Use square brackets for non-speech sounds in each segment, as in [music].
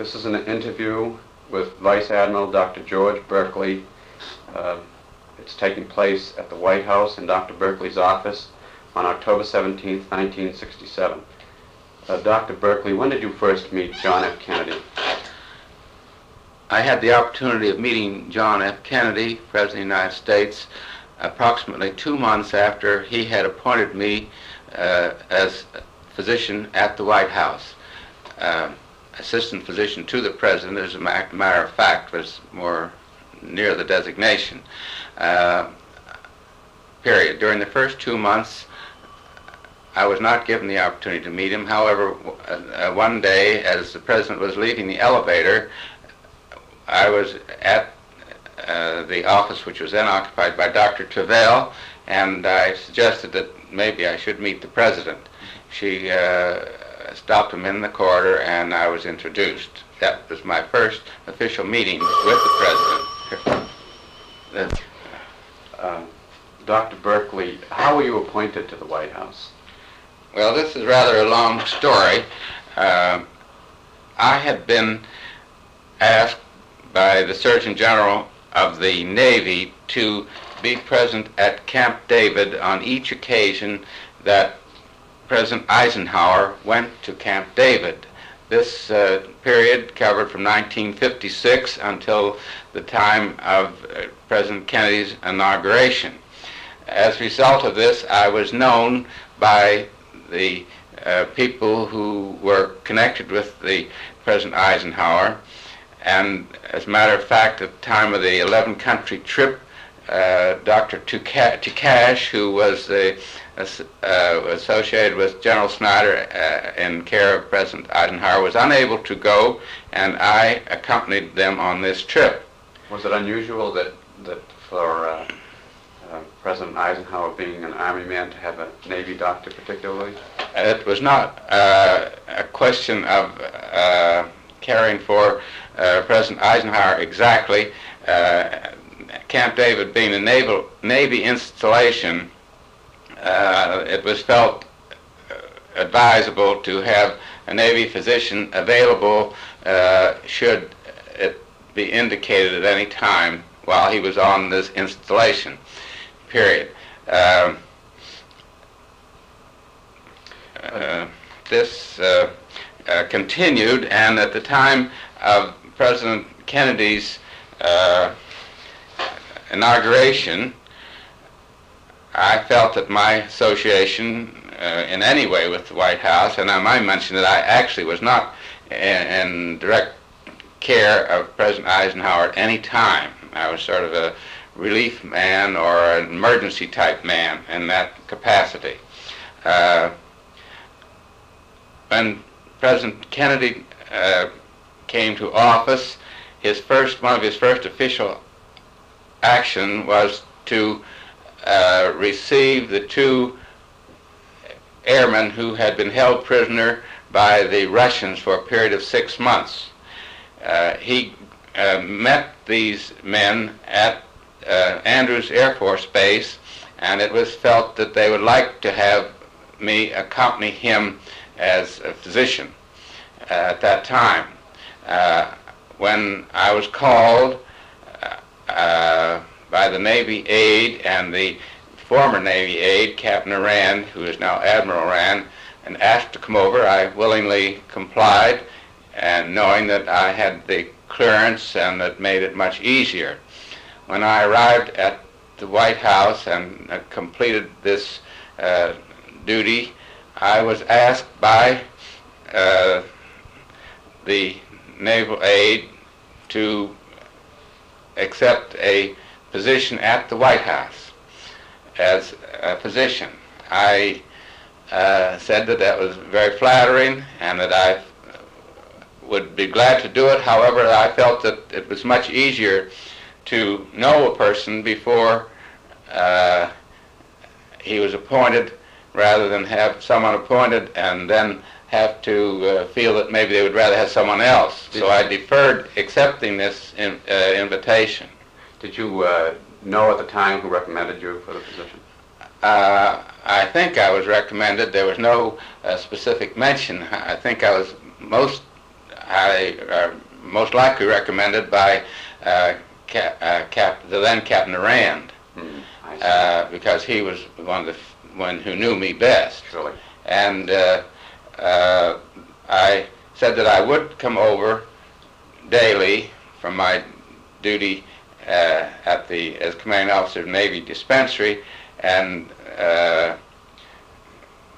This is an interview with Vice Admiral Dr. George Burkley. Uh, it's taking place at the White House in Dr. Burkley's office on October 17, 1967. Uh, Dr. Burkley, when did you first meet John F. Kennedy? I had the opportunity of meeting John F. Kennedy, President of the United States, approximately two months after he had appointed me uh, as physician at the White House. Uh, assistant physician to the president, as a matter of fact, was more near the designation. Uh, period. During the first two months, I was not given the opportunity to meet him. However, uh, one day, as the president was leaving the elevator, I was at uh, the office, which was then occupied by Dr. Travell, and I suggested that maybe I should meet the president. She uh, stopped him in the corridor, and I was introduced. That was my first official meeting with the president. Uh, Dr. Burkley, how were you appointed to the White House? Well, this is rather a long story. Uh, I had been asked by the Surgeon General of the Navy to be present at Camp David on each occasion that President Eisenhower went to Camp David. This uh, period covered from 1956 until the time of uh, President Kennedy's inauguration. As a result of this, I was known by the uh, people who were connected with the President Eisenhower. And as a matter of fact, at the time of the 11 country trip, Dr. Tkach, who was the, uh, associated with General Snyder uh, in care of President Eisenhower, was unable to go, and I accompanied them on this trip. Was it unusual that, that for uh, uh, President Eisenhower being an Army man to have a Navy doctor particularly? It was not uh, a question of uh, caring for uh, President Eisenhower exactly. Uh, Camp David being a naval Navy installation, uh, it was felt advisable to have a Navy physician available should it be indicated at any time while he was on this installation period. Um, uh, this uh, uh, continued, and at the time of President Kennedy's uh, inauguration, I felt that my association uh, in any way with the White House, and I might mention that I actually was not in, in direct care of President Eisenhower at any time. I was sort of a relief man or an emergency type man in that capacity. Uh, when President Kennedy uh, came to office, his first one of his first official action was to uh, receive the two airmen who had been held prisoner by the Russians for a period of six months. Uh, he uh, met these men at uh, Andrews Air Force Base, and it was felt that they would like to have me accompany him as a physician uh, at that time. Uh, when I was called uh, by the Navy aide and the former Navy aide, Captain Rand, who is now Admiral Rand, and asked to come over, I willingly complied, and knowing that I had the clearance and that made it much easier. When I arrived at the White House and uh, completed this uh, duty, I was asked by uh, the naval aide to accept a position at the White House as a position. I uh, said that that was very flattering and that I would be glad to do it. However, I felt that it was much easier to know a person before uh, he was appointed rather than have someone appointed and then have to uh, feel that maybe they would rather have someone else. Did so I deferred accepting this in, uh, invitation. Did you uh, know at the time who recommended you for the position? Uh, I think I was recommended. There was no uh, specific mention. I think I was most I uh, most likely recommended by uh, Cap, uh, Cap, the then Captain Rand, uh, because he was one of the f- one who knew me best. Surely. And uh, I said that I would come over daily from my duty uh, at the as commanding officer of Navy Dispensary and uh,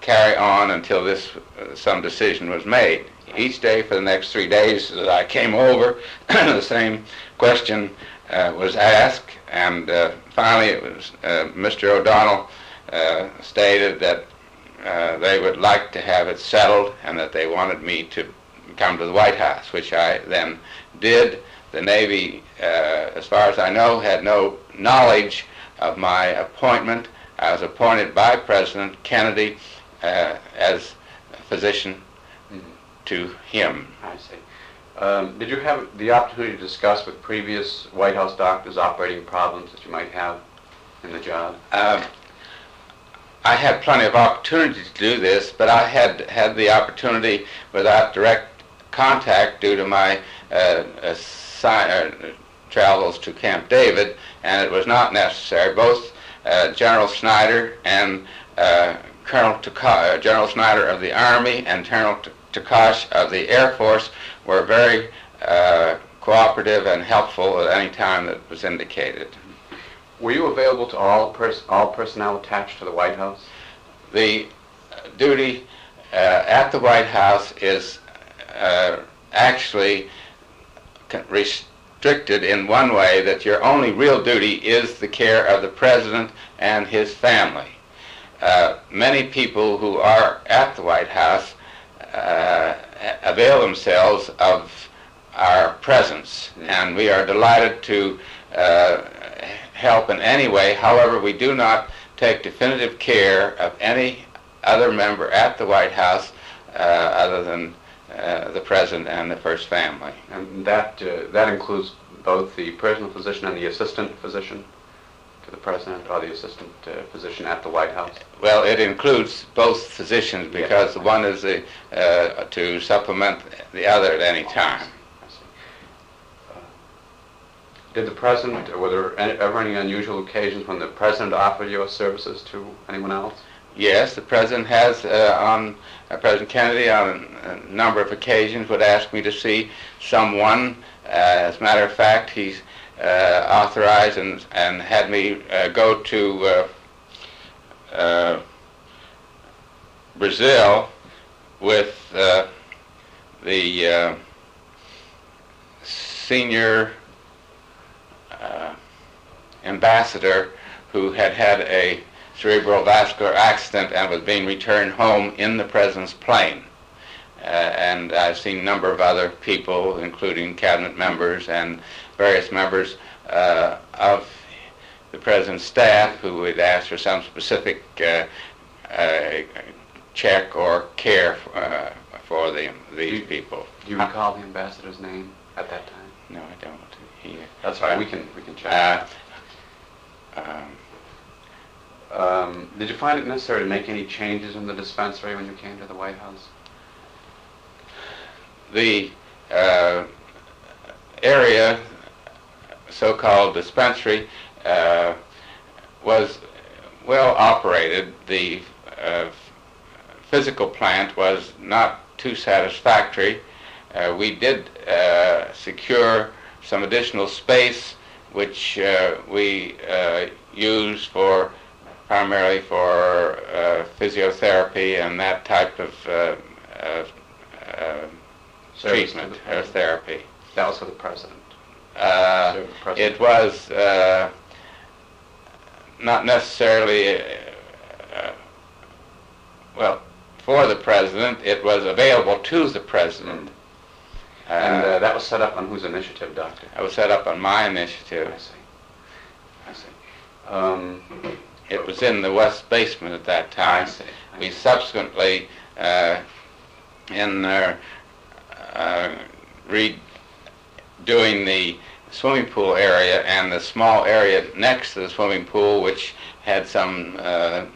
carry on until this uh, some decision was made. Each day for the next three days that I came over, [clears throat] the same question uh, was asked, and uh, finally it was Mr. O'Donnell stated that uh, they would like to have it settled and that they wanted me to come to the White House, which I then did. The Navy, uh, as far as I know, had no knowledge of my appointment. I was appointed by President Kennedy uh, as physician Mhm. to him. I see. Um, did you have the opportunity to discuss with previous White House doctors operating problems that you might have in the job? Um, I had plenty of opportunity to do this, but I had had the opportunity without direct contact due to my uh, assi- uh, travels to Camp David, and it was not necessary. Both uh, General Snyder and uh, Colonel Taka- uh, General Snyder of the Army and Colonel Tkach of the Air Force were very uh, cooperative and helpful at any time that was indicated. Were you available to all pers- all personnel attached to the White House? the duty uh, at the White House is uh, actually restricted in one way that your only real duty is the care of the president and his family. Uh, many people who are at the White House uh, avail themselves of our presence, and we are delighted to uh, help in any way. However, we do not take definitive care of any other member at the White House uh, other than uh, the president and the first family. And that uh, that includes both the personal physician and the assistant physician to the president, or the assistant uh, physician at the White House. Well, it includes both physicians because one is the, uh, to supplement the other at any time. Did the president, were there any, ever any unusual occasions when the president offered your services to anyone else? Yes, the president has, uh, on uh, President Kennedy, on a number of occasions, would ask me to see someone. Uh, as a matter of fact, he's uh, authorized and, and had me uh, go to uh, Brazil with the senior uh, ambassador who had had a cerebral vascular accident and was being returned home in the president's plane. Uh, and I've seen a number of other people, including cabinet members and various members uh, of the president's staff, who would ask for some specific uh, uh, check or care uh, for the, these You- people. Do you recall the ambassador's name at that time? No, I don't. That's right. We can we can check. uh, um, Um, did you find it necessary to make any changes in the dispensary when you came to the White House? the uh, area, so-called dispensary, uh, was well operated. The uh, physical plant was not too satisfactory. Uh, we did uh, secure some additional space, which uh, we uh, used for primarily for uh, physiotherapy and that type of uh, uh, uh, treatment the or therapy. That was for the president. Uh, the president. it was uh, not necessarily, well, for the president. It was available to the president. And uh, that was set up on whose initiative, Doctor? I was set up on my initiative. I see. I see. Um, It was in the west basement at that time. I see. I We see. subsequently, uh, in uh, uh, redoing the swimming pool area and the small area next to the swimming pool, which had some uh,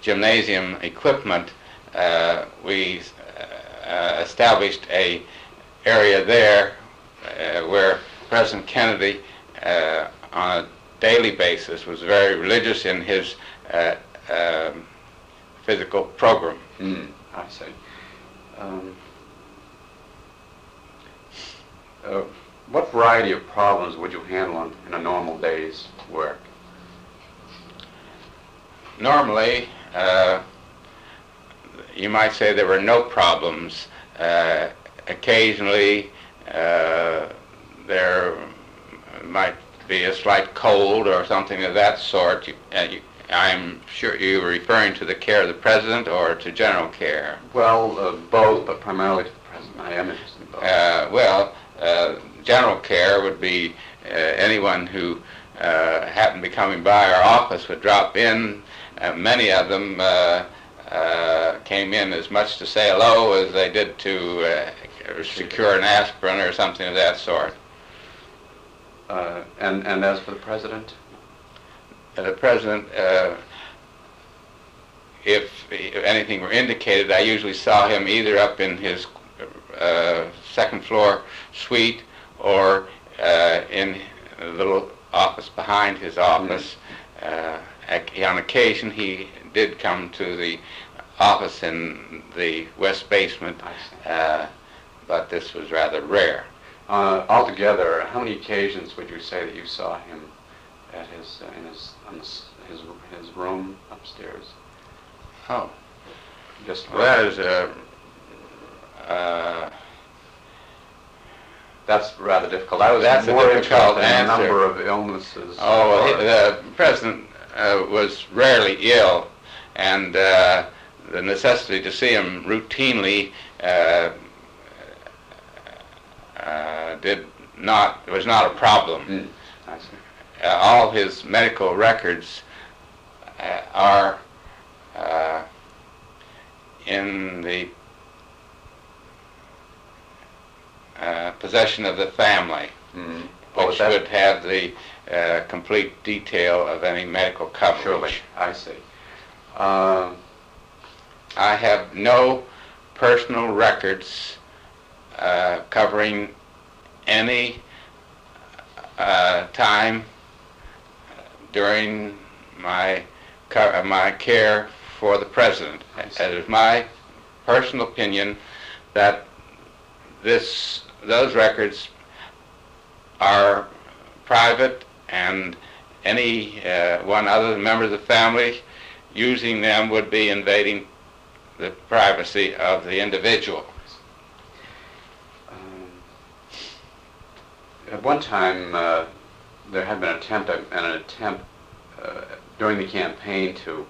gymnasium equipment, uh, we uh, established a area there uh, where President Kennedy, uh, on a daily basis, was very religious in his uh, um, physical program. Mm, I see. Um, uh, what variety of problems would you handle on, in a normal day's work? Normally, uh, you might say there were no problems. Uh, occasionally, uh, there might be a slight cold or something of that sort. You, uh, you, I'm sure you were referring to the care of the president or to general care. Well, uh, both, but primarily to the president. I am interested in both. Uh, well, uh, general care would be uh, anyone who uh, happened to be coming by our office would drop in. Uh, many of them uh, uh, came in as much to say hello as they did to uh, secure an aspirin or something of that sort. Uh, and, and as for the president? Uh, the president, uh, if, if anything were indicated, I usually saw him either up in his uh, second floor suite or uh, in a little office behind his office. Uh, ac- on occasion, he did come to the office in the west basement, uh, but this was rather rare. Uh, altogether, how many occasions would you say that you saw him at his, uh, in his, his, his, his room upstairs? Oh, Just well, that is a. Uh, That's rather difficult. I was That's a more difficult the answer. number of illnesses. Oh, well, he- the president uh, was rarely ill, and uh, the necessity to see him routinely uh, uh, did not was not a problem. Mm, Uh, all his medical records uh, are uh, in the uh, possession of the family Mm. Oh, which that- would have the uh, complete detail of any medical coverage. Surely, I see. Uh, I have no personal records uh, covering any uh, time during my uh, my care for the president. It is my personal opinion that this those records are private and any uh, one other than member of the family using them would be invading the privacy of the individual. um, at one time, uh, there had been an attempt, an attempt uh, during the campaign to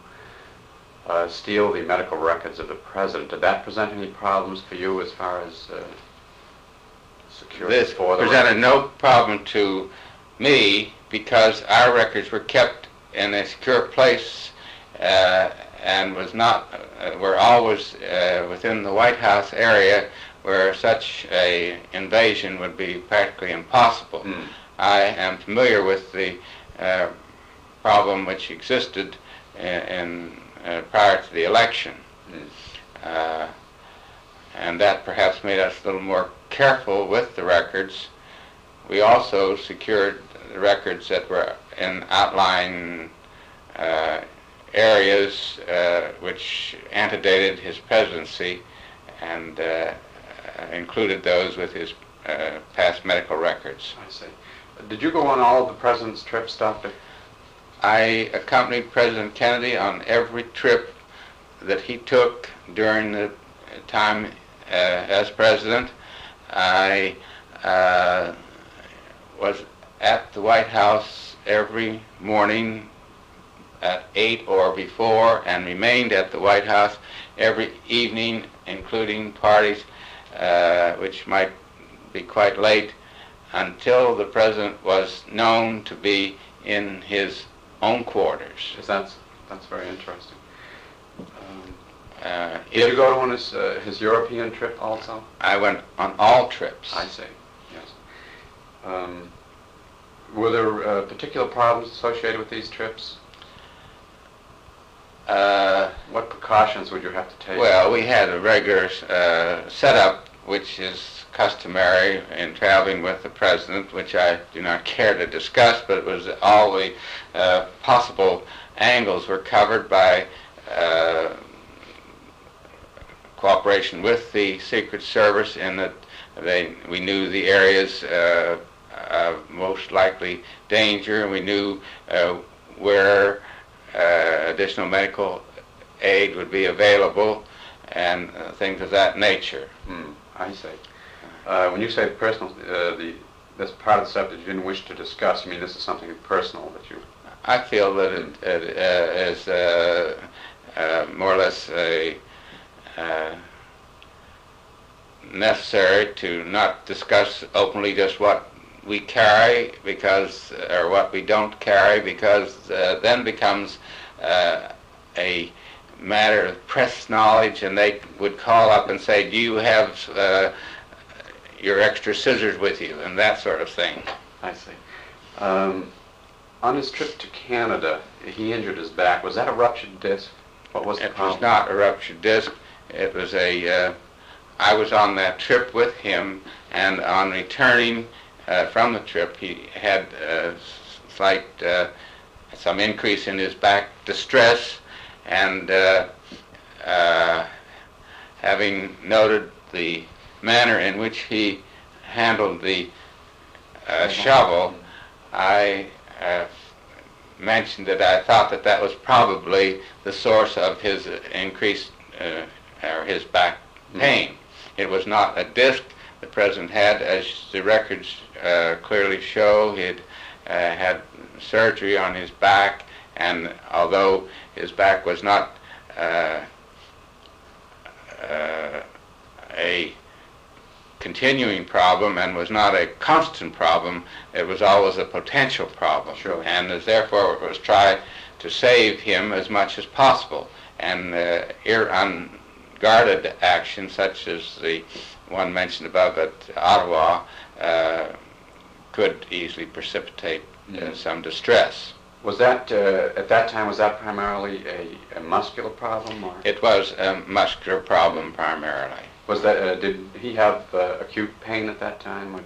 uh, steal the medical records of the president. Did that present any problems for you as far as uh, security This presented no problem to me because our records were kept in a secure place uh, and was not uh, were always uh, within the White House area where such a invasion would be practically impossible. Mm. I am familiar with the uh, problem which existed in, in uh, prior to the election, Mm. uh, and that perhaps made us a little more careful with the records. We also secured the records that were in outlying uh, areas uh, which antedated his presidency and uh, uh, included those with his uh, past medical records. I see. Did you go on all of the president's trips, Doctor? I accompanied President Kennedy on every trip that he took during the time uh, as president. I uh, was at the White House every morning at 8 or before and remained at the White House every evening, including parties uh, which might be quite late, until the president was known to be in his own quarters. Is that, that's very interesting. Um, Uh, Did you go on his, uh, his European trip also? I went on all trips. I see, yes. Um, Were there uh, particular problems associated with these trips? Uh, What precautions would you have to take? well, we had a regular uh, setup, which is customary in traveling with the president, which I do not care to discuss, but it was all the uh, possible angles were covered by uh, cooperation with the Secret Service in that they, we knew the areas uh, of most likely danger, and we knew uh, where additional medical aid would be available, and uh, things of that nature. Hmm, I see. Uh, when you say personal, uh, the this part of the subject you didn't wish to discuss, you mean this is something personal that you... I feel that it, it uh, is uh, uh, more or less a, uh, necessary to not discuss openly just what we carry because, or what we don't carry, because uh, then becomes uh, a matter of press knowledge, and they would call up and say, "Do you have uh, your extra scissors with you?" and that sort of thing. I see. Um, on his trip to Canada, he injured his back. Was that a ruptured disc? What was the It was not a ruptured disc. It was a. Uh, I was on that trip with him, and on returning uh, from the trip, he had a slight, uh, some increase in his back distress, and uh, uh, having noted the manner in which he handled the uh, shovel, I uh, mentioned that I thought that that was probably the source of his uh, increased uh, or his back pain. It was not a disc president had, as the records uh, clearly show. He had uh, had surgery on his back, and although his back was not uh, uh, a continuing problem and was not a constant problem, it was always a potential problem. Sure. And as therefore it was try to save him as much as possible. And uh, ir- unguarded action, such as the one mentioned above at Ottawa, uh, could easily precipitate uh, Mhm. some distress. Was that, uh, at that time, was that primarily a, a muscular problem, or? It was a muscular problem primarily. Was that, uh, did he have uh, acute pain at that time? When,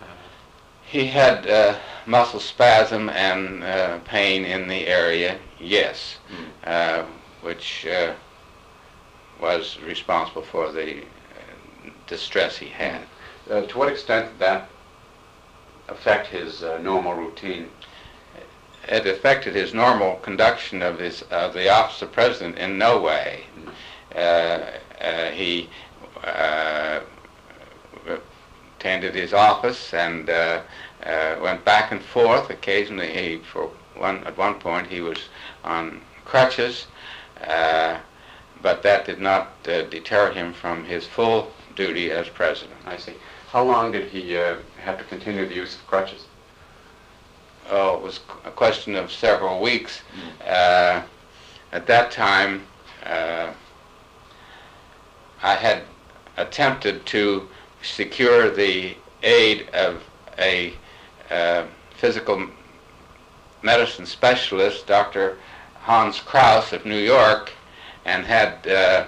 uh, He had uh, muscle spasm and uh, pain in the area, yes, Mm. uh, which uh, was responsible for the distress he had. uh, to what extent did that affect his uh, normal routine? It affected his normal conduction of his of the office of president in no way. Uh, uh, he uh, attended his office and uh, uh, went back and forth. Occasionally, he for one at one point he was on crutches, uh, but that did not uh, deter him from his full duty as president. I see. How long did he uh, have to continue the use of crutches? Oh, it was a question of several weeks. Uh, at that time, uh, I had attempted to secure the aid of a uh, physical medicine specialist, Dr. Hans Kraus of New York, and had uh,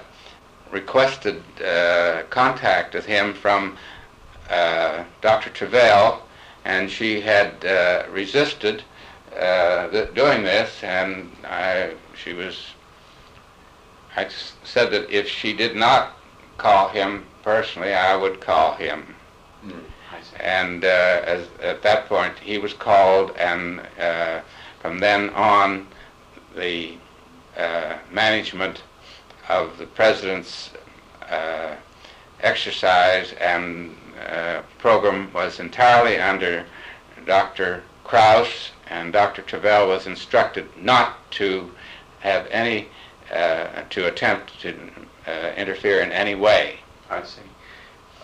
requested uh, contact with him from uh, Dr. Travell, and she had uh, resisted uh, th- doing this, and I, she was. I said that if she did not call him personally, I would call him. Mm. And uh, as, at that point, he was called, and uh, from then on, the uh, management of the president's uh, exercise and uh, program was entirely under Dr. Kraus, and Dr. Travell was instructed not to have any, uh, to attempt to uh, interfere in any way. I see.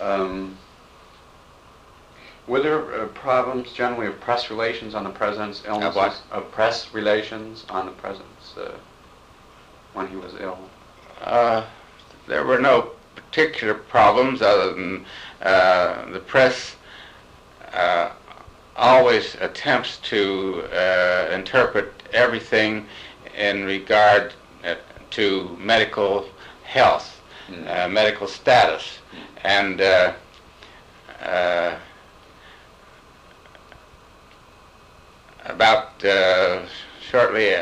Um, were there uh, problems generally of press relations on the president's illness? what? Of press relations on the president's uh, when he was ill? Uh, there were no particular problems other than uh, the press uh, always attempts to uh, interpret everything in regard uh, to medical health, Mm. uh, medical status, and uh, uh, about uh, shortly,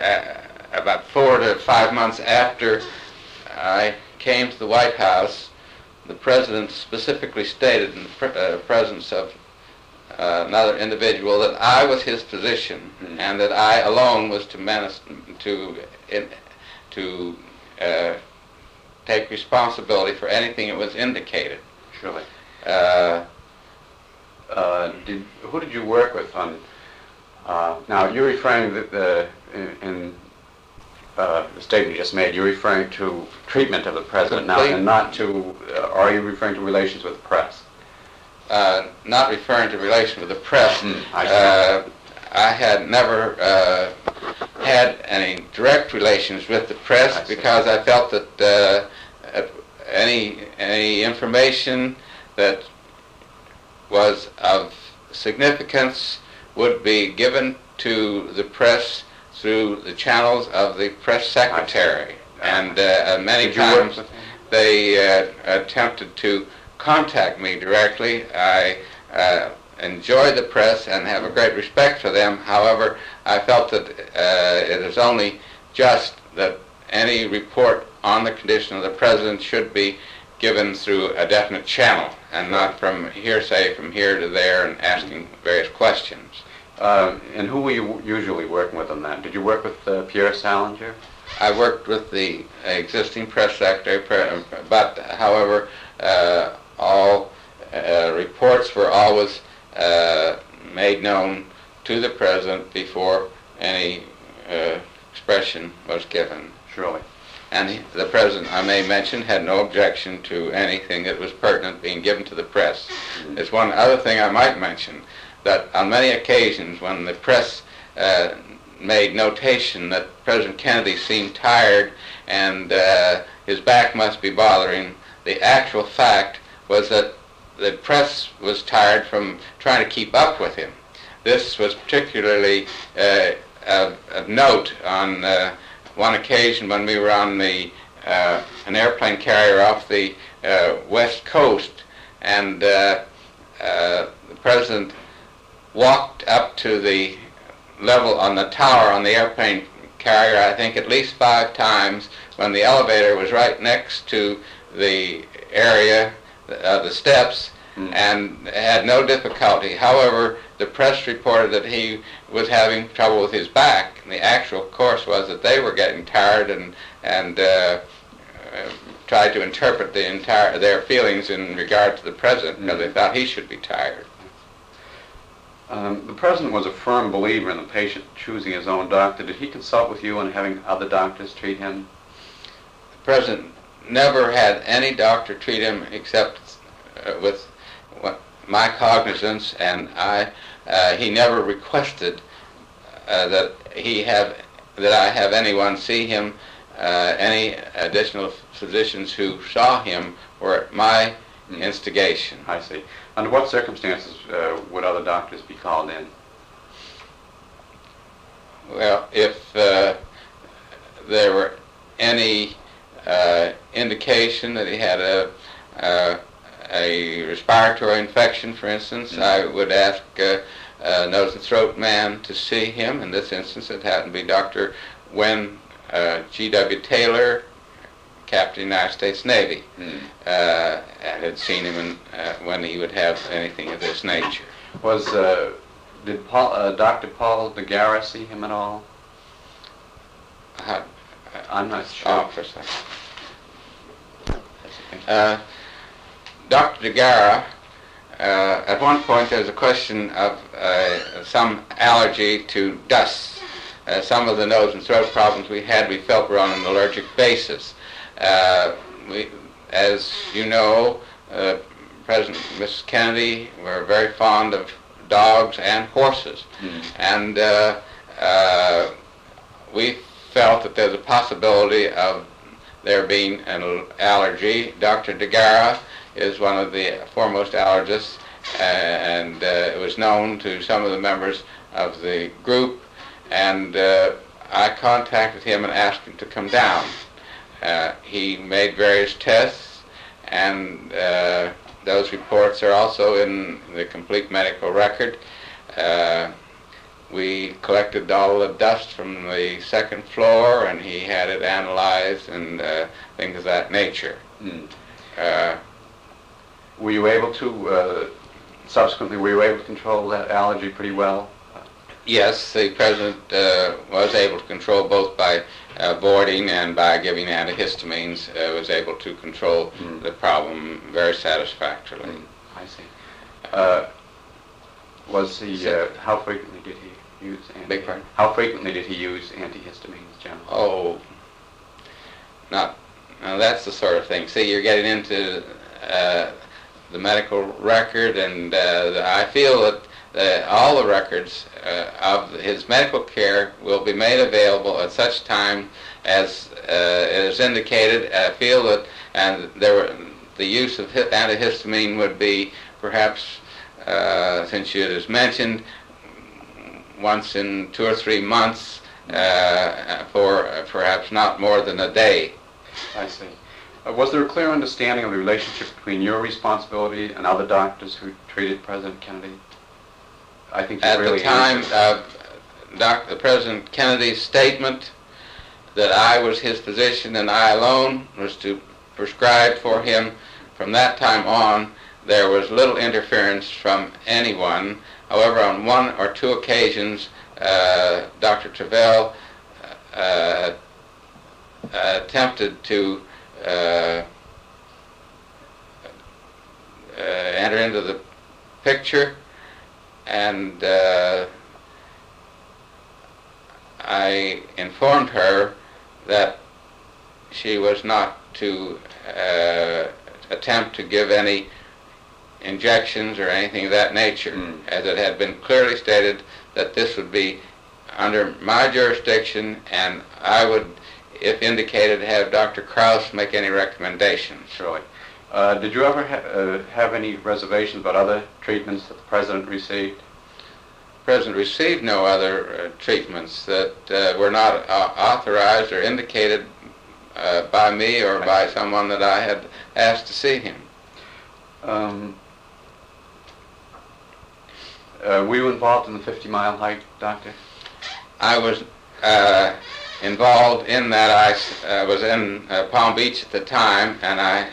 about four to five months after I came to the White House, the president specifically stated in the pre- uh, presence of uh, another individual that I was his physician Mhm. and that I alone was to menace, to in, to uh, take responsibility for anything that was indicated. Surely. Uh, Uh, did, who did you work with on, uh, now you're referring that the, in, in uh, the statement you just made, you're referring to treatment of the president now and not to, uh, are you referring to relations with the press? uh, not referring to relations with the press, Hmm, I uh, I had never uh, had any direct relations with the press I because I felt that uh, uh, any any information that was of significance would be given to the press through the channels of the press secretary, and uh, many you work times they uh, attempted to contact me directly. I uh, enjoy the press and have a great respect for them. However, I felt that uh, it is only just that any report on the condition of the president should be given through a definite channel and not from hearsay from here to there and asking various questions. Uh, and who were you usually working with on that? Did you work with uh, Pierre Salinger? I worked with the existing press secretary, but however, uh, all uh, reports were always uh, made known to the president before any uh, expression was given. Surely. And he- the president, I may mention, had no objection to anything that was pertinent being given to the press. There's one other thing I might mention, that on many occasions when the press uh, made notation that President Kennedy seemed tired and uh, his back must be bothering, the actual fact was that the press was tired from trying to keep up with him. This was particularly uh, of, of note on uh, one occasion when we were on the uh, an airplane carrier off the uh, west coast, and the president walked up to the level on the tower on the airplane carrier, I think at least five times, when the elevator was right next to the area, uh, the steps, Mm. and had no difficulty. However, the press reported that he was having trouble with his back. And the actual course was that they were getting tired and and uh, uh, tried to interpret the entire their feelings in regard to the president because they thought he should be tired. Um, the president was a firm believer in the patient choosing his own doctor. Did he consult with you on having other doctors treat him? The president never had any doctor treat him except uh, with my cognizance, and I. Uh, he never requested uh, that he have that I have anyone see him. Uh, any additional physicians who saw him were at my Mm. instigation. I see. Under what circumstances uh, would other doctors be called in? Well, if uh, there were any uh, indication that he had a uh, a respiratory infection, for instance, Mhm. I would ask uh, a nose and throat man to see him. In this instance, it happened to be Dr. Wen uh, G.W. Taylor, Captain of the United States Navy. Hmm. Uh, and had seen him in, uh, when he would have anything of this nature. Was uh, did Paul, uh, Dr. Paul DeGara see him at all? Uh, I'm not sure. Oh, for a second. Uh, Dr. DeGara, uh, at one point there was a question of uh, some allergy to dust. Uh, some of the nose and throat problems we had we felt were on an allergic basis. Uh, we, as you know, uh, President and Mrs. Kennedy were very fond of dogs and horses. Hmm. And uh, uh, we felt that there's a possibility of there being an allergy. Dr. DeGara is one of the foremost allergists, and uh, it was known to some of the members of the group. And uh, I contacted him and asked him to come down. Uh, he made various tests, and uh, those reports are also in the complete medical record. Uh, we collected all the dust from the second floor, and he had it analyzed and uh, things of that nature. Mm. Uh, Were you able to, uh, subsequently, were you able to control that allergy pretty well? yes, the president uh, was able to control both by avoiding and by giving antihistamines, uh, was able to control Mm. the problem very satisfactorily. Mm, I see. Uh, was he, uh, how frequently did he use anti-? How frequently did he use antihistamines generally? Oh, not. Now that's the sort of thing. See, you're getting into uh, the medical record, and uh, I feel that uh, all the records uh, of his medical care will be made available at such time as uh, is indicated. I feel that, and there were, the use of antihistamine would be perhaps, uh, since it is mentioned, once in two or three months uh, for uh, perhaps not more than a day. I see. Uh, was there a clear understanding of the relationship between your responsibility and other doctors who treated President Kennedy? I think At really the time of Dr. President Kennedy's statement that I was his physician and I alone was to prescribe for him, from that time on, there was little interference from anyone. However, on one or two occasions, uh, Dr. Travell uh, attempted to uh, uh, enter into the picture, and uh, I informed her that she was not to uh, attempt to give any injections or anything of that nature, Mm. as it had been clearly stated that this would be under my jurisdiction, and I would, if indicated, have Dr. Kraus make any recommendations. Surely. Uh, did you ever ha- uh, have any reservations about other treatments that the President received? President received no other uh, treatments that uh, were not uh, authorized or indicated uh, by me or by someone that I had asked to see him. Um, uh, were you involved in the 50 mile hike, Doctor? I was uh, involved in that. I uh, was in uh, Palm Beach at the time, and I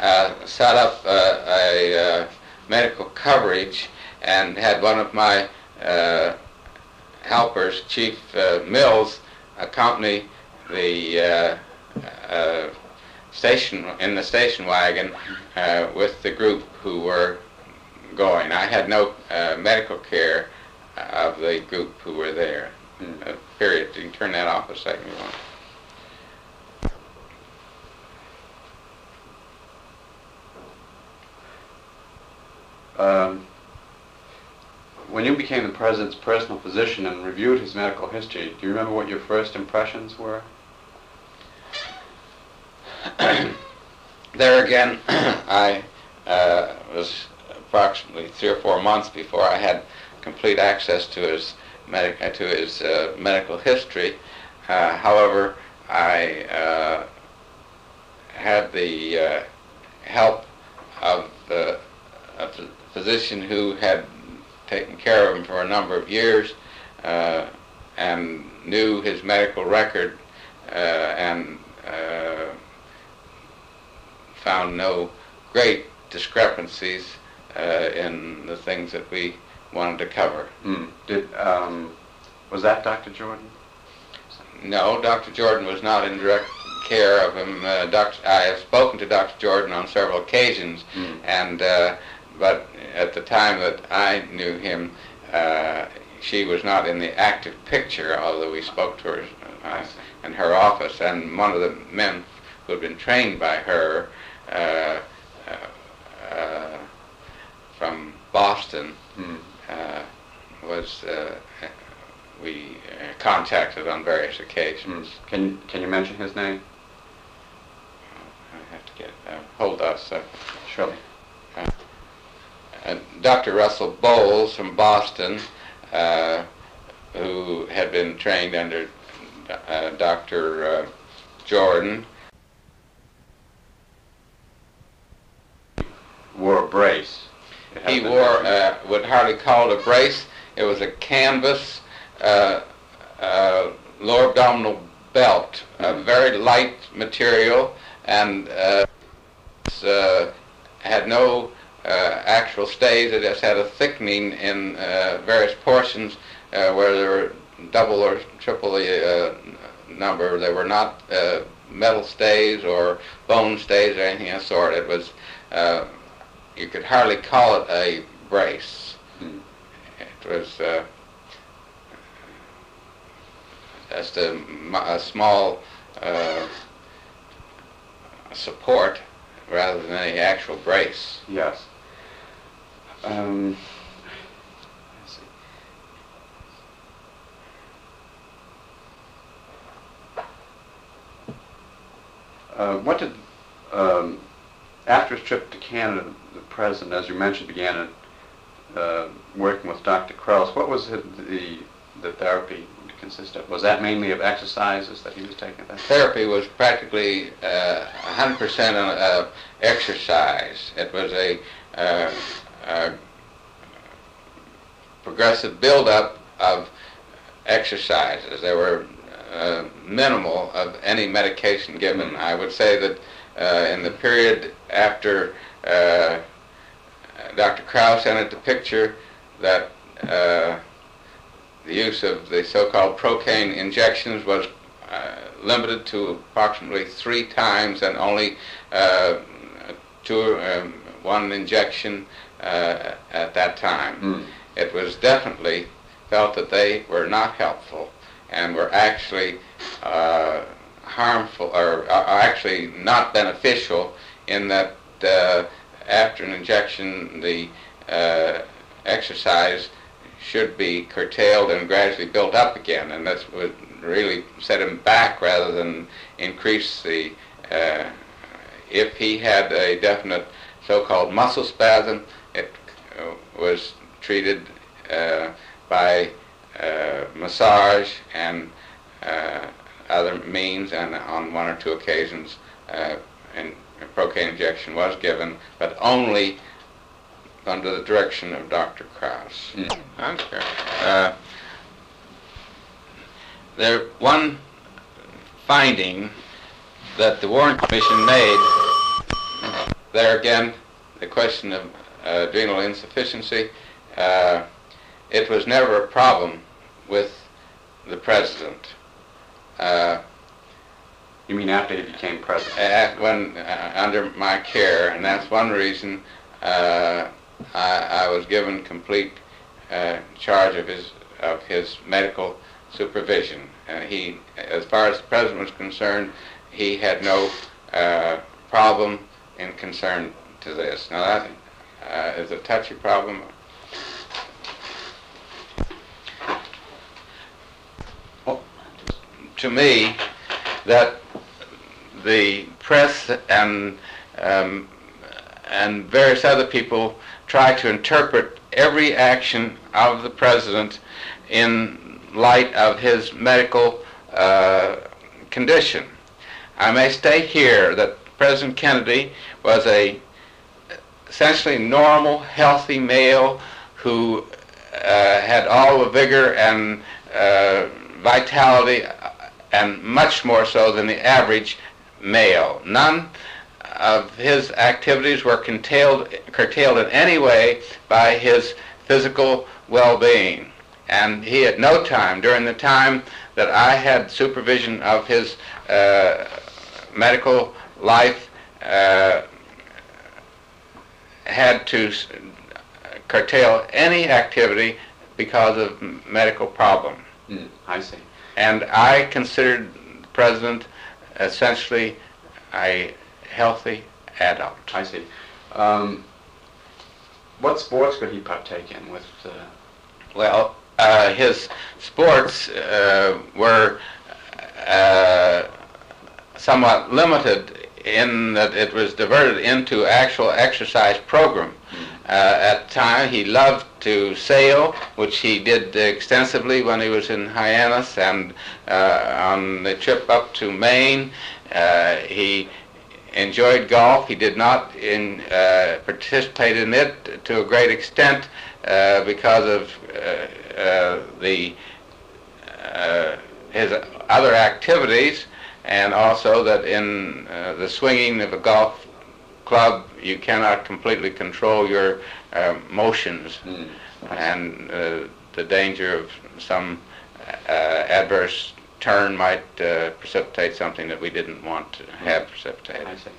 uh, set up uh, a uh, medical coverage and had one of my helpers, Chief uh, Mills, accompany the uh, uh, station in the station wagon uh, with the group who were going. I had no uh, medical care of the group who were there. Mm. Uh, period. You can turn that off a second. if you want. Um, when you became the President's personal physician and reviewed his medical history, do you remember what your first impressions were? [clears throat] There again, [clears throat] I uh, was approximately three or four months before I had complete access to his medic- to his uh, medical history. Uh, however, I uh, had the uh, help of a physician who had taken care of him for a number of years uh, and knew his medical record uh, and uh, found no great discrepancies uh, in the things that we wanted to cover. Mm. Did um, was that Dr. Jordan? No, Dr. Jordan was not in direct care of him. Uh, Dr. I have spoken to Dr. Jordan on several occasions, Mm. and uh, but at the time that I knew him, uh, she was not in the active picture, although we spoke to her uh, in her office. And one of the men who had been trained by her uh, uh, from Boston Mm. uh, was uh, we uh, contacted on various occasions. Mm. Can can you mention his name? I have to get uh, hold us. Uh, Surely. Uh, Dr. Russell Boles from Boston, uh, who had been trained under uh, Dr. Uh, Jordan. wore a brace. He wore, uh, would hardly call it a brace. It was a canvas uh, uh, lower abdominal belt, a very light material, and had no actual stays. It just had a thickening in uh, various portions uh, where there were double or triple the uh, number. They were not uh, metal stays or bone stays or anything of the sort. It was, uh, you could hardly call it a brace. Hmm. It was uh, just a small uh, support rather than any actual brace. Yes. Um. Uh, what did, um, after his trip to Canada, the president, as you mentioned, began uh, working with Dr. Kraus. What was the the therapy consist of? Was that mainly of exercises that he was taking? Therapy was practically uh, 100% on uh, exercise. It was a, uh, a progressive buildup of exercises. There were uh, minimal of any medication given. I would say that uh, in the period after uh, Dr. Kraus entered the picture, that uh, the use of the so-called procaine injections was uh, limited to approximately three times and only uh, two, um, one injection uh, at that time. Hmm. It was definitely felt that they were not helpful and were actually uh, harmful or are actually not beneficial in that uh, after an injection the uh, exercise should be curtailed and gradually built up again, and that would really set him back rather than increase the. Uh, if he had a definite so-called muscle spasm, it uh, was treated uh, by uh, massage and uh, other means, and on one or two occasions, uh, and procaine injection was given, but only under the direction of Dr. Kraus. Mm. Okay. Uh, there, one finding that the Warren Commission made, there again, the question of uh, adrenal insufficiency, uh, it was never a problem with the president. Uh, You mean after he became president? at when uh, under my care, and that's one reason uh, I, I was given complete uh, charge of his of his medical supervision. Uh, he, as far as the president was concerned, he had no uh, problem in concern to this. Now that uh, is a touchy problem. To me, that the press and um, and various other people try to interpret every action of the president in light of his medical uh, condition. I may state here that President Kennedy was a essentially normal, healthy male who uh, had all the vigor and uh, vitality, and much more so than the average male. None of his activities were curtailed, curtailed in any way by his physical well-being. And he at no time during the time that I had supervision of his uh, medical life uh, had to curtail any activity because of medical problem. Mm, I see. And I considered the president essentially a healthy adult. I see. Um, what sports could he partake in with? Uh, Well, uh, his sports uh, were uh, somewhat limited in that it was diverted into actual exercise program. Uh, at the time, he loved to sail, which he did extensively when he was in Hyannis and uh, on the trip up to Maine. Uh, he enjoyed golf. He did not in, uh, participate in it to a great extent uh, because of uh, uh, the uh, his other activities, and also that in uh, the swinging of a golf club, you cannot completely control your uh, motions, Mm. and uh, the danger of some uh, adverse turn might uh, precipitate something that we didn't want to have precipitated. I see.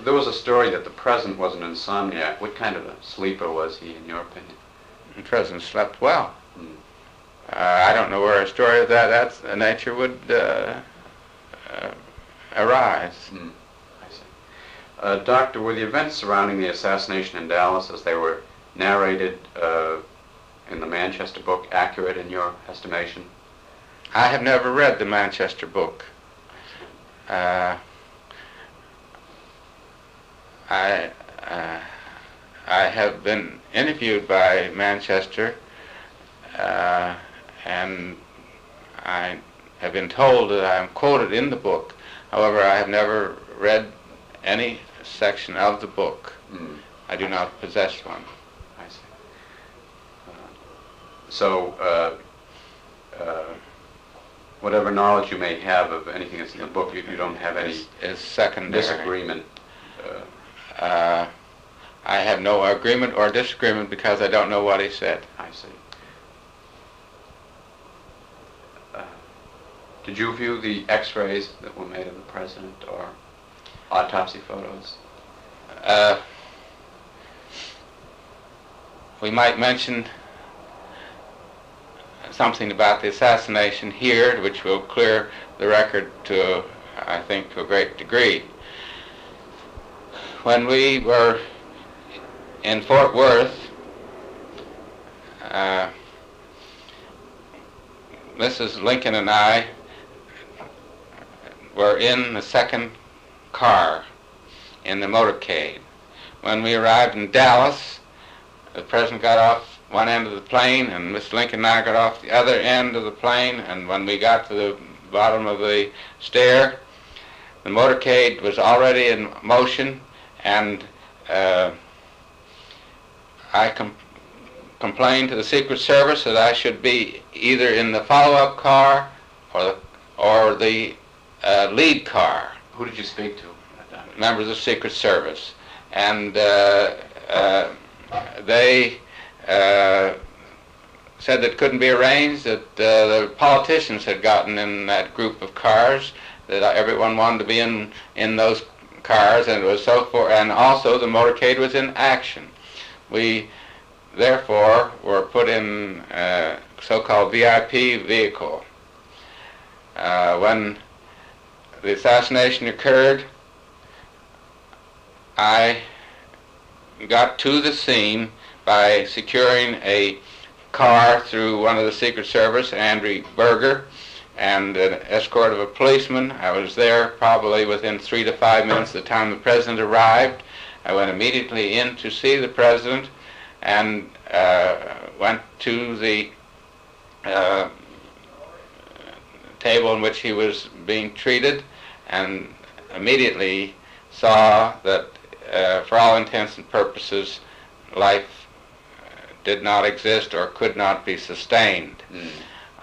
There was a story that the president was an insomniac. What kind of a sleeper was he, in your opinion? The president slept well. Mm. Uh, I don't know where a story of that that's uh, nature would uh, uh, arise. Mm. I see. Uh, Doctor, were the events surrounding the assassination in Dallas, as they were narrated uh, in the Manchester book, accurate in your estimation? I have never read the Manchester book. Uh, I uh, I have been interviewed by Manchester, uh, and I have been told that I am quoted in the book. However, I have never read any section of the book. Mm. I do not possess one. I see. Uh, so, uh, uh, whatever knowledge you may have of anything that's in the book, you, you don't have any Is, is secondary. disagreement. Uh, Uh, I have no agreement or disagreement because I don't know what he said. I see. Uh, Did you view the x-rays that were made of the president or autopsy photos? Uh, we might mention something about the assassination here, which will clear the record to, I think, to a great degree. When we were in Fort Worth, uh, Mrs. Lincoln and I were in the second car in the motorcade. When we arrived in Dallas, the president got off one end of the plane, and Miss Lincoln and I got off the other end of the plane. And when we got to the bottom of the stair, the motorcade was already in motion, and uh, I com- complained to the Secret Service that I should be either in the follow-up car or the, or the uh, lead car Who did you speak to? at that time? members of the Secret Service, and uh, uh, they said that couldn't be arranged. That uh, the politicians had gotten in that group of cars. That everyone wanted to be in in those cars, and it was so for. And also, the motorcade was in action. We therefore were put in uh, so-called VIP vehicle. Uh, when the assassination occurred, I got to the scene by securing a car through one of the Secret Service, Andrew Berger, and an escort of a policeman. I was there probably within three to five minutes of the time the president arrived. I went immediately in to see the president and uh, went to the uh, table in which he was being treated and immediately saw that uh, for all intents and purposes life did not exist or could not be sustained. Mm.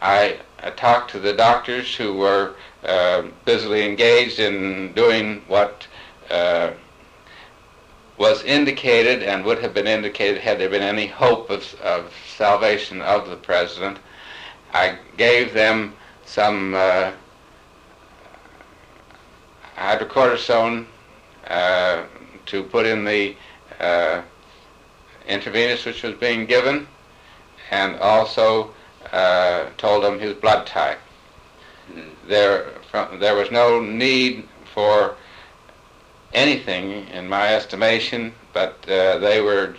I, I talked to the doctors who were uh, busily engaged in doing what uh, was indicated and would have been indicated had there been any hope of, of salvation of the president. I gave them some uh, hydrocortisone uh, to put in the uh, intravenous which was being given, and also uh, told them his blood type. There, from, there was no need for anything, in my estimation, but uh, they were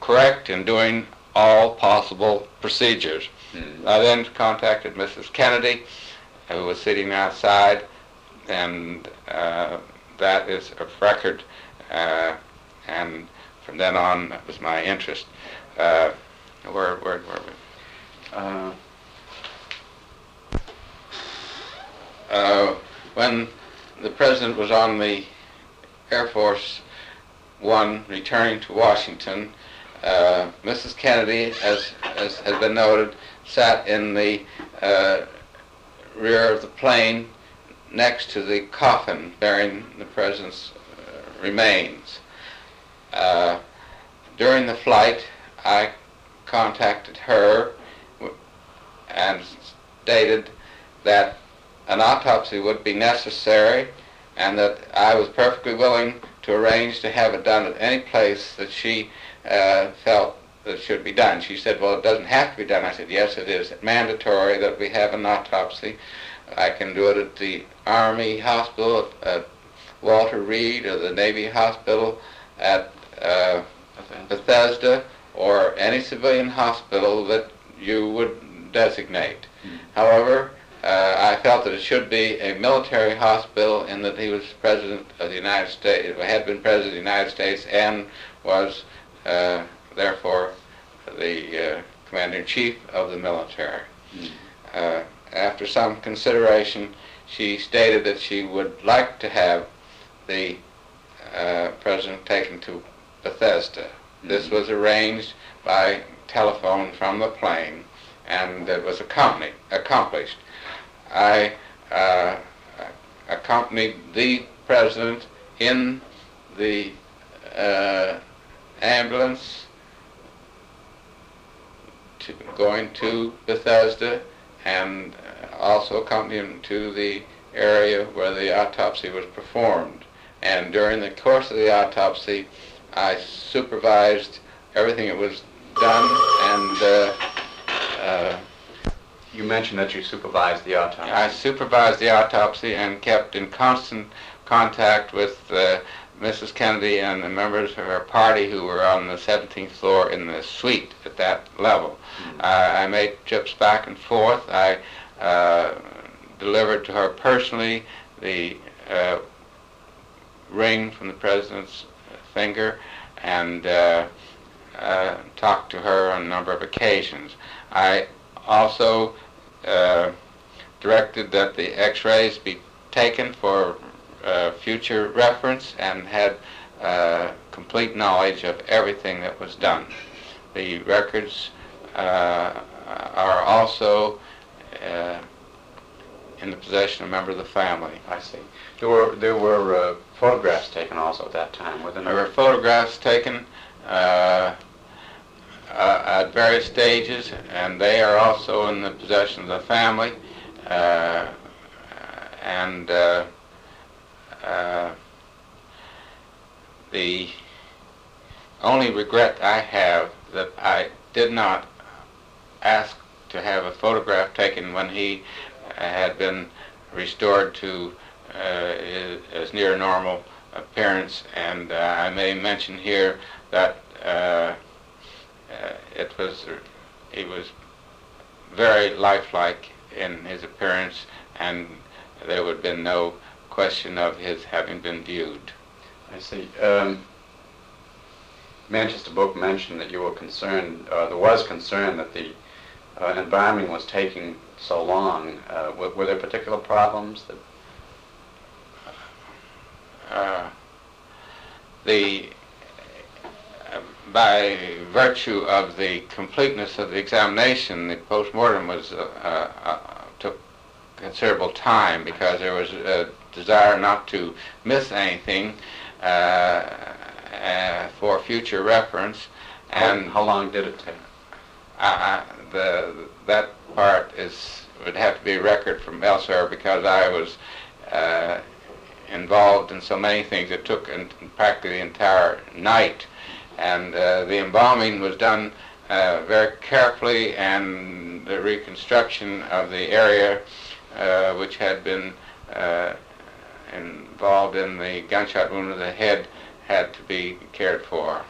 correct in doing all possible procedures. Mm. I then contacted Mrs. Kennedy, who was sitting outside, and uh, that is of record. Uh, and from then on, that was my interest. Uh, where, where were we? Uh, Uh, when the president was on the Air Force One returning to Washington. Uh, Mrs. Kennedy, as, as has been noted, sat in the uh, rear of the plane next to the coffin bearing the president's uh, remains. Uh, during the flight, I contacted her and stated that an autopsy would be necessary and that I was perfectly willing to arrange to have it done at any place that she uh, felt that should be done. She said, well, it doesn't have to be done. I said, yes, it is mandatory that we have an autopsy. I can do it at the Army Hospital, at Walter Reed, or the Navy Hospital, at uh, Bethesda, or any civilian hospital that you would designate. Mm. However, uh, I felt that it should be a military hospital in that he was President of the United States, had been President of the United States, and was uh, therefore the uh, Commander-in-Chief of the military. Mm. Uh, after some consideration, she stated that she would like to have the uh, President taken to Bethesda. This Mhm. was arranged by telephone from the plane, and it was accompanied, accomplished. I uh, accompanied the President in the uh, ambulance to, going to Bethesda and also accompanied him to the area where the autopsy was performed. And during the course of the autopsy, I supervised everything that was done and uh, uh, You mentioned that you supervised the autopsy. I supervised the autopsy and kept in constant contact with uh, Mrs. Kennedy and the members of her party who were on the 17th floor in the suite at that level. Mhm. Uh, I made trips back and forth. I uh, delivered to her personally the uh, ring from the president's finger and uh, uh, talked to her on a number of occasions. I also uh, directed that the x-rays be taken for future reference and had complete knowledge of everything that was done. The records uh, are also uh, in the possession of a member of the family. I see. There were there were uh, photographs taken also at that time, There were photographs taken uh, uh, at various stages, and they are also in the possession of the family. Uh, and uh, uh, the only regret I have that I did not ask to have a photograph taken when he had been restored to uh, his, his near normal appearance. And uh, I may mention here that uh, it was he was very lifelike in his appearance, and there would have been no question of his having been viewed. I see. Um, Manchester Book mentioned that you were concerned, uh, there was concern that the uh, embalming was taking so long. Uh, were, were there particular problems that the uh, by virtue of the completeness of the examination, the postmortem was uh, uh, took considerable time because there was a desire not to miss anything uh, uh, for future reference, and how, how long did it take? uh, the that part is would have to be a record from elsewhere because I was uh, involved in so many things. It took in, practically the entire night, and uh, the embalming was done uh, very carefully, and the reconstruction of the area uh, which had been uh, involved in the gunshot wound to the head had to be cared for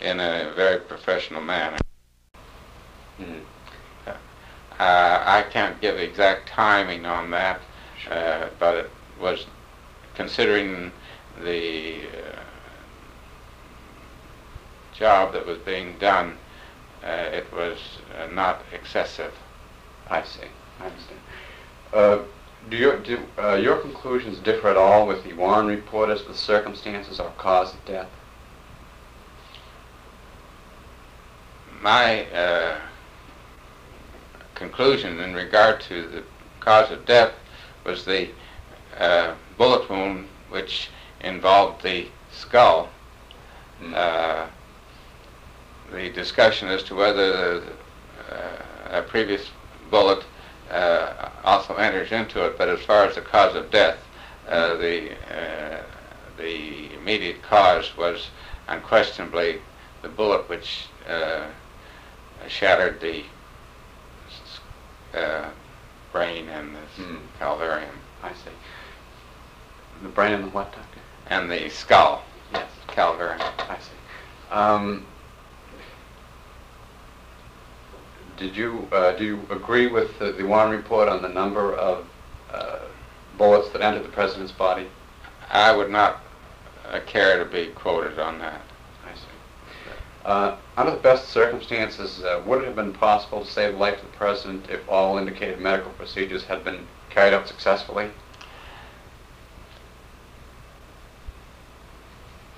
in a very professional manner. Uh, I can't give exact timing on that, uh, but it was considering the uh, job that was being done, uh, it was uh, not excessive. I see. I understand. Uh, Do your, do, uh, your conclusions differ at all with the Warren report as to the circumstances or cause of death? My uh, conclusion in regard to the cause of death was the uh, bullet wound which involved the skull. Mm. Uh, the discussion as to whether the, uh, a previous bullet uh, also enters into it, but as far as the cause of death, uh, the uh, the immediate cause was unquestionably the bullet which uh, shattered the uh, brain and the Hmm. calvarium I see. The brain and the what, doctor? and the skull, Yes. calvarium. I see. Um, did you uh, do you agree with the, the Warren report on the number of uh, bullets that entered the president's body? I would not uh, care to be quoted on that. I see. Uh, under the best circumstances, uh, would it have been possible to save the life of the president if all indicated medical procedures had been carried out successfully?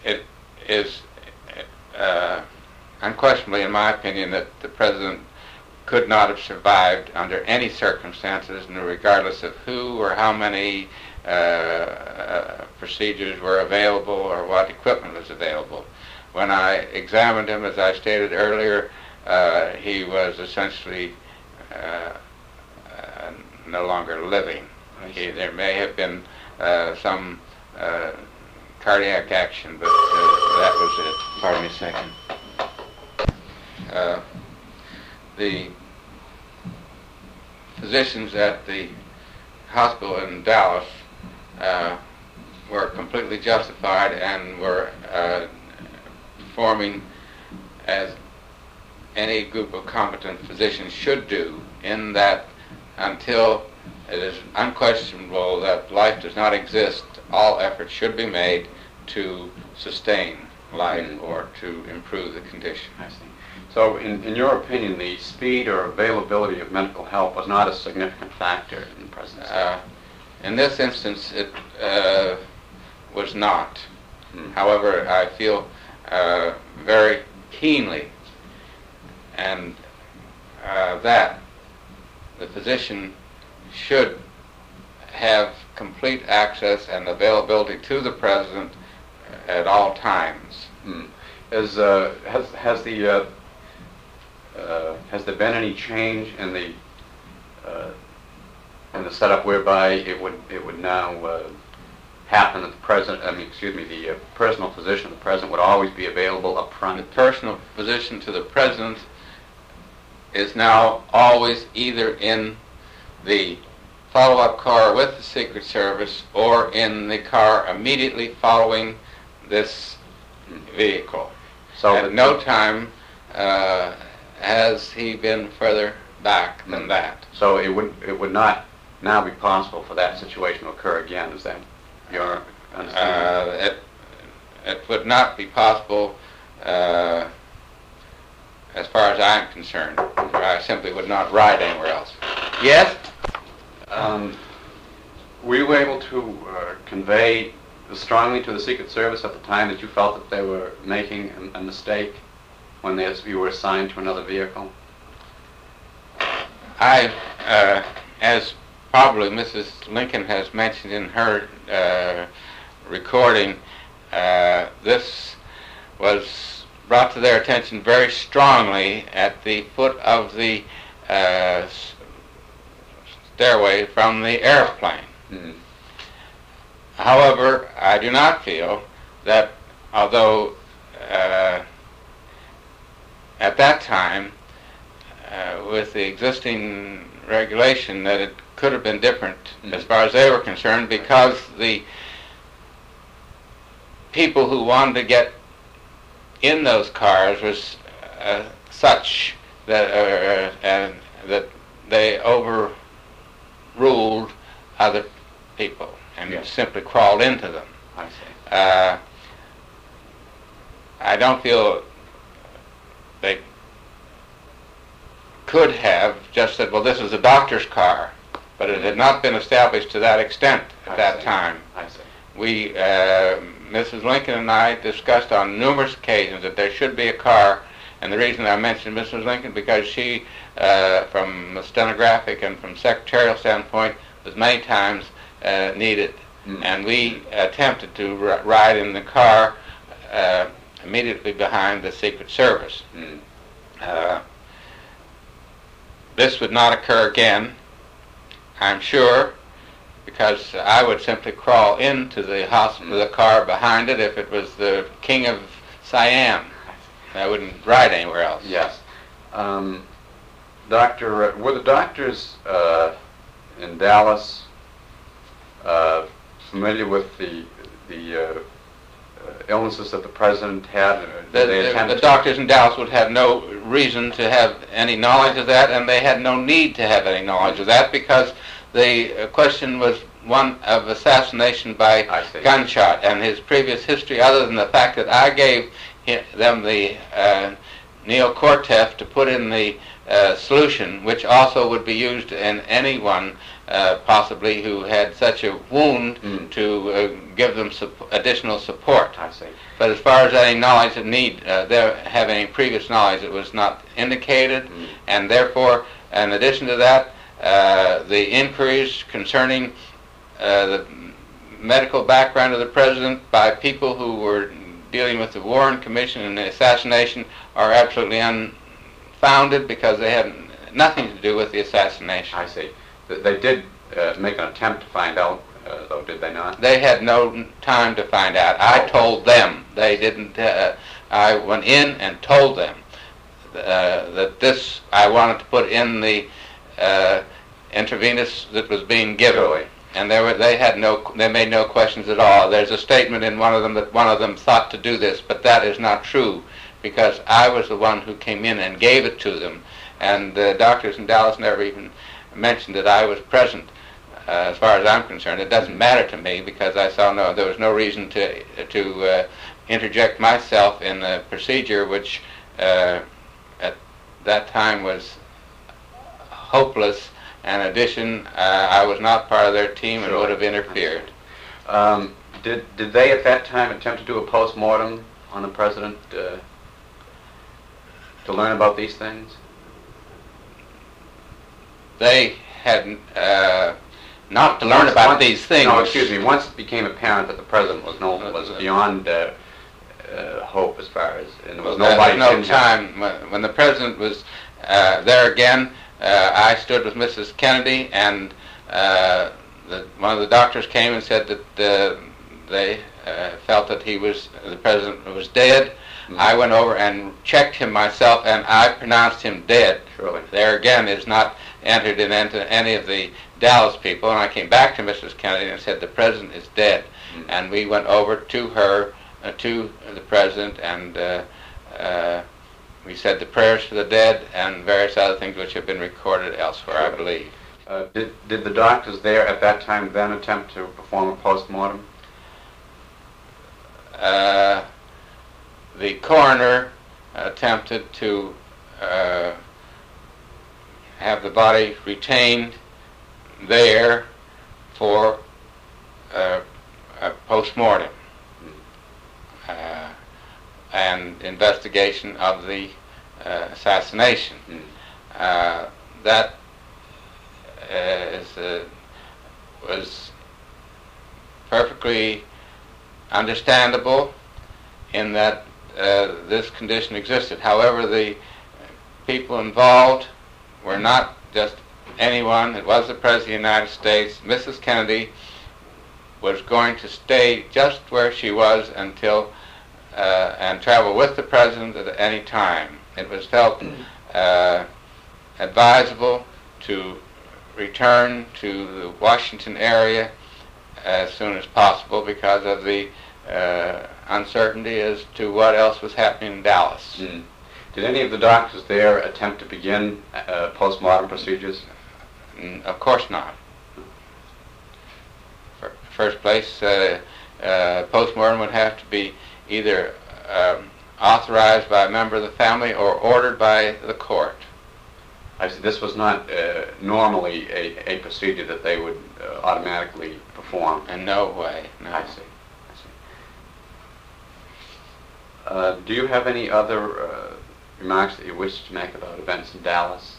It is uh, unquestionably, in my opinion, that the president could not have survived under any circumstances, and regardless of who or how many uh, uh, procedures were available or what equipment was available. When I examined him, as I stated earlier, uh, he was essentially uh, uh, no longer living. He, there may have been uh, some uh, cardiac action, but uh, that was it. Pardon me a second. Uh, the physicians at the hospital in Dallas uh, were completely justified and were uh, performing as any group of competent physicians should do in that until it is unquestionable that life does not exist, all efforts should be made to sustain life Mhm. or to improve the condition. I see. So, in, in your opinion, the speed or availability of medical help was not a significant factor in the president's death? Uh, in this instance, it uh, was not. Hmm. However, I feel uh, very keenly and uh, that the physician should have complete access and availability to the president at all times. Hmm. Is, uh, has, has the, uh, uh, has there been any change in the, uh, in the setup whereby it would, it would now, uh, happen that the president, I mean, excuse me, the uh, personal physician of the president would always be available up front. The personal physician to the president is now always either in the follow-up car with the Secret Service or in the car immediately following this vehicle. So At no time uh, has he been further back than Mm. that. So it would, it would not now be possible for that situation to occur again, is that your understanding? Uh, it, it would not be possible, uh, as far as I'm concerned, I simply would not ride anywhere else. Yes? Um, were you able to uh, convey strongly to the Secret Service at the time that you felt that they were making a, a mistake when they, you were assigned to another vehicle? I, uh, as probably Mrs. Lincoln has mentioned in her uh, recording, uh, this was brought to their attention very strongly at the foot of the uh, stairway from the airplane. Hmm. However, I do not feel that although uh, at that time, uh, with the existing regulation, that it could have been different Mhm. as far as they were concerned because the people who wanted to get in those cars was uh, such that uh, and that they overruled other people and Yes. simply crawled into them. I see. Uh, I don't feel they could have just said, well, this is a doctor's car, but it had not been established to that extent at I that see. time. I see. We, uh, Mrs. Lincoln and I discussed on numerous occasions that there should be a car, and the reason I mentioned Mrs. Lincoln because she, uh, from a stenographic and from secretarial standpoint, was many times uh, needed, Mm. and we attempted to r- ride in the car uh, immediately behind the Secret Service. Mm. Uh, this would not occur again, I'm sure, because I would simply crawl into the hospital, the car behind it if it was the King of Siam. I wouldn't ride anywhere else. Yes. Um, doctor, uh, were the doctors uh, in Dallas uh, familiar with the the uh, uh, illnesses that the president had? The, they the, the doctors in Dallas would have no reason to have any knowledge of that, and they had no need to have any knowledge of that because the question was one of assassination by gunshot, and his previous history, other than the fact that I gave them the uh, neocortef to put in the uh, solution, which also would be used in anyone uh, possibly who had such a wound Mm. to uh, give them sup- additional support. I see. But as far as any knowledge of need, uh, there have any previous knowledge, it was not indicated, Mm. and therefore, in addition to that, uh, the inquiries concerning uh, the medical background of the president by people who were dealing with the Warren Commission and the assassination are absolutely unfounded because they had nothing to do with the assassination. I see. Th- They did uh, make an attempt to find out, uh, though, did they not? They had no time to find out. I Oh. told them. They didn't. Uh, I went in and told them uh, that this I wanted to put in the uh, intravenous that was being given. Surely. And they were. They had no. They made no questions at all. There's a statement in one of them that one of them thought to do this, but that is not true, because I was the one who came in and gave it to them, and the doctors in Dallas never even mentioned that I was present. Uh, as far as I'm concerned, it doesn't matter to me because I saw no. There was no reason to to uh, interject myself in the procedure, which uh, at that time was hopeless. In addition, uh, I was not part of their team and Sure. would have interfered. Um, did did they at that time attempt to do a post mortem on the president uh, to learn about these things? They had uh, not to learn Once- about once- these things. No, excuse me. Once it became apparent that the president was no was beyond uh, uh, hope as far as and there was Well, nobody there was no time when, when the president was uh, there again. Uh, I stood with Mrs. Kennedy, and uh, the, one of the doctors came and said that uh, they uh, felt that he was the president was dead. Mhm. I went over and checked him myself, and I pronounced him dead. Surely. There again is not entered in into any of the Dallas people, and I came back to Mrs. Kennedy and said the president is dead, Mhm. and we went over to her, uh, to the president, and uh, uh, we said the prayers for the dead and various other things which have been recorded elsewhere, I believe. Uh, did did the doctors there at that time then attempt to perform a post mortem? Uh, the coroner attempted to uh, have the body retained there for uh, a post-mortem and investigation of the uh, assassination. Mm. Uh, that uh, uh, was perfectly understandable in that uh, this condition existed. However, the people involved were not just anyone. It was the President of the United States. Mrs. Kennedy was going to stay just where she was until uh, and travel with the President at any time. It was felt uh, advisable to return to the Washington area as soon as possible because of the uh, uncertainty as to what else was happening in Dallas. Mm. Did any of the doctors there attempt to begin uh, post mortem procedures? Mm, Of course not. Fir- First place, uh, uh, postmortem would have to be either um, authorized by a member of the family or ordered by the court. I see, this was not uh, normally a, a procedure that they would uh, automatically perform. In no way, no. I see, I see. Uh, do you have any other uh, remarks that you wish to make about events in Dallas?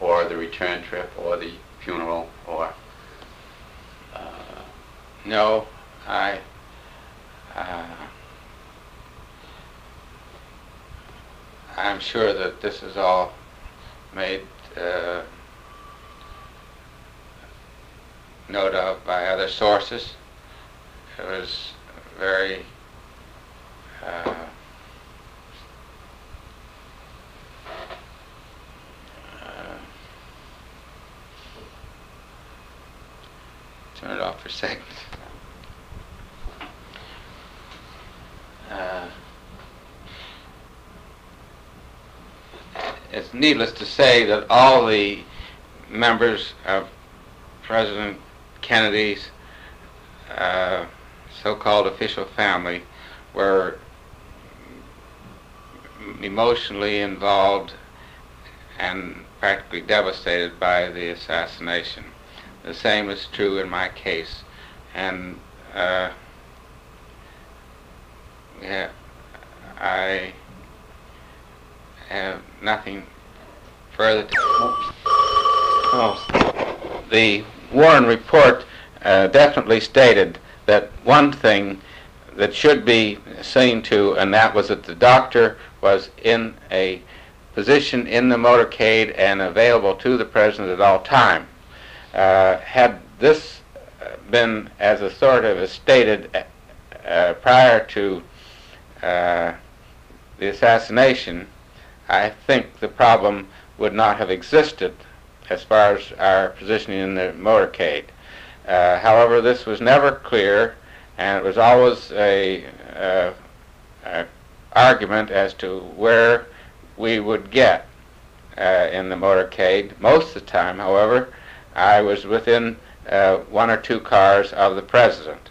Or the return trip, or the funeral, or, uh, No, I, uh, I'm sure that this is all made uh, note of by other sources. It was very uh, turn it off for a second. Uh, it's needless to say that all the members of President Kennedy's uh, so-called official family were emotionally involved and practically devastated by the assassination. The same is true in my case, and uh, yeah, I have nothing further. Oh. The Warren report uh, definitely stated that one thing that should be seen to, and that was that the doctor was in a position in the motorcade and available to the president at all time. Uh, had this been as authoritative as stated uh, prior to uh, the assassination, I think the problem would not have existed as far as our positioning in the motorcade. Uh, however, this was never clear, and it was always a, a argument as to where we would get uh, in the motorcade. Most of the time, however, I was within uh, one or two cars of the president.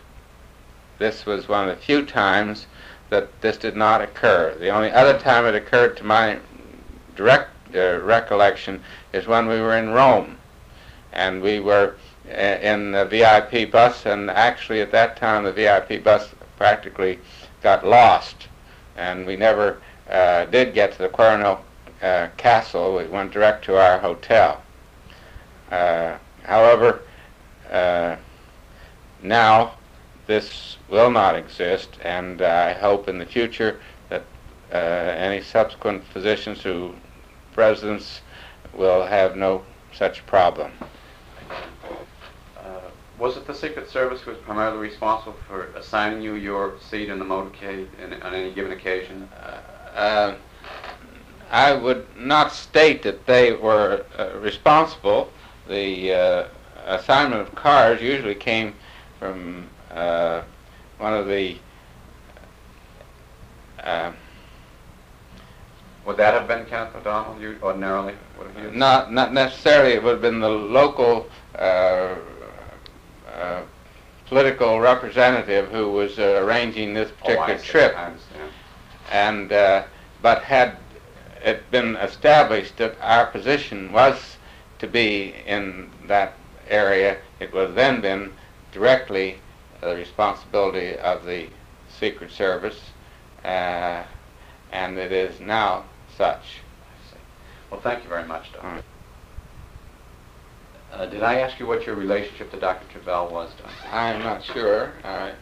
This was one of the few times that this did not occur. The only other time it occurred to my direct uh, recollection is when we were in Rome, and we were uh, in the VIP bus, and actually at that time the VIP bus practically got lost, and we never uh, did get to the Quirinal uh, Castle. We went direct to our hotel. Uh, however, uh, now this will not exist, and I hope in the future that uh, any subsequent physicians who presidents will have no such problem. Uh, was it the Secret Service who was primarily responsible for assigning you your seat in the motorcade in, on any given occasion? Uh, I would not state that they were uh, responsible. The uh, assignment of cars usually came from uh, one of the uh, Would that have been Kenneth O'Donnell, you ordinarily would have used? not not necessarily. It would have been the local uh, uh, political representative who was uh, arranging this Oh, particular see. trip. And uh, but had it been established that our position was to be in that area, it would have then been directly the responsibility of the Secret Service, uh, and it is now such. I see. Well, thank you very much, Doctor. Uh, did I ask you what your relationship to Dr. Travell was, Doctor? I'm not sure. I,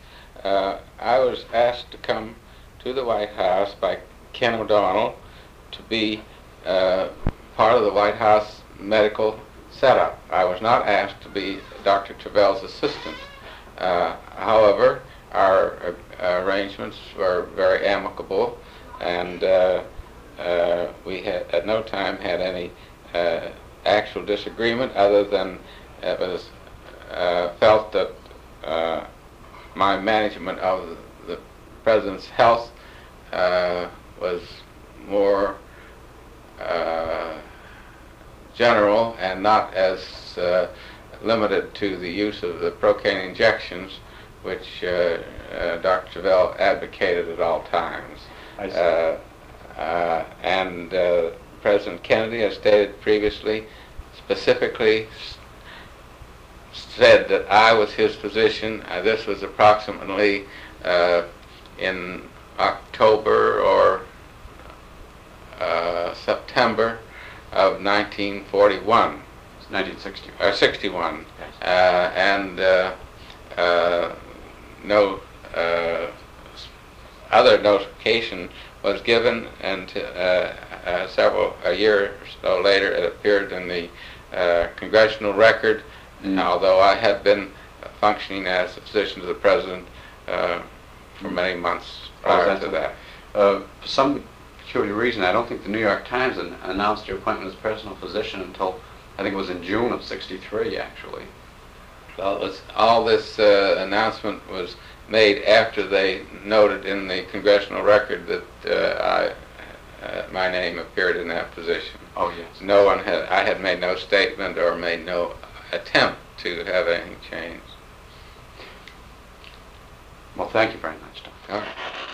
uh, I was asked to come to the White House by Ken O'Donnell to be uh, part of the White House medical setup. I was not asked to be Dr. Travell's assistant. Uh, however, our uh, arrangements were very amicable, and uh, we had at no time had any uh, actual disagreement other than it was uh, felt that uh, my management of the president's health uh, was more uh, general and not as uh, limited to the use of the procaine injections, which uh, uh, Dr. Travell advocated at all times. Uh, and uh, President Kennedy, as stated previously, specifically said that I was his physician. Uh, this was approximately uh, in October or uh, September of 1941 It's 1960. or 61, Yes. uh, and uh, uh, no uh, other notification was given, and uh, uh, several a year or so later, it appeared in the uh, congressional record. Mm. Although I had been functioning as a physician to the president uh, for many months Oh, prior that's to that. Uh, for some peculiar reason, I don't think the New York Times an- announced your appointment as personal physician until, I think it was in June of 63, actually. Well, all this announcement was made after they noted in the congressional record that uh, I, uh, my name appeared in that position. Oh, yes. No one had, I had made no statement or made no attempt to have anything changed. Well, thank you very much, Doctor. All right.